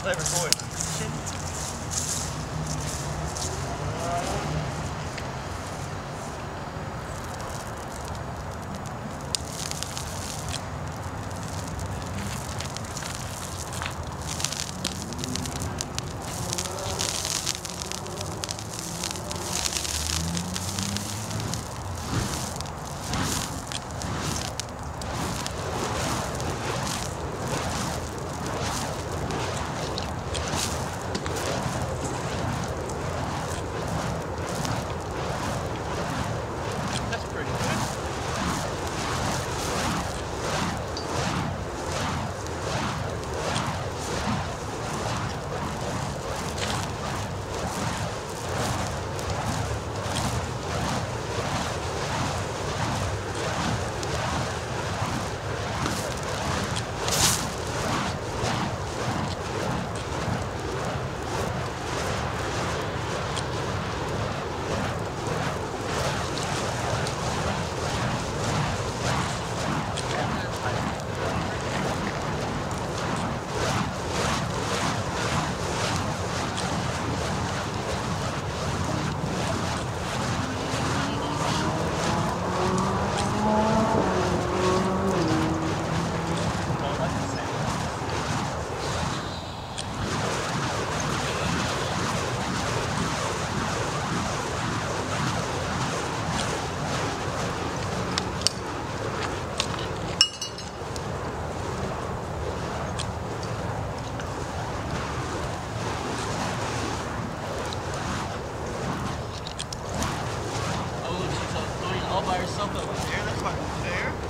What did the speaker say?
Flavor voice. By herself up there. That's fucking fair.